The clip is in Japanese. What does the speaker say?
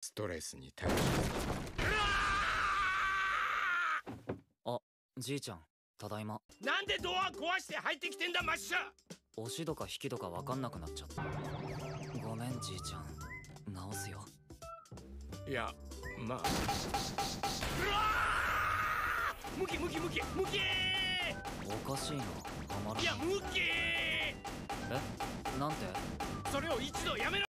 ストレスに耐えあじいちゃんただいま。なんでドア壊して入ってきてんだマッシャ押しとか引きとか分かんなくなっちゃった。ごめんじいちゃん。直すよ。いやまあ。うわー!ムキムキムキムキおかしいなハマるいやムキえ？なんて？それを一度やめろ！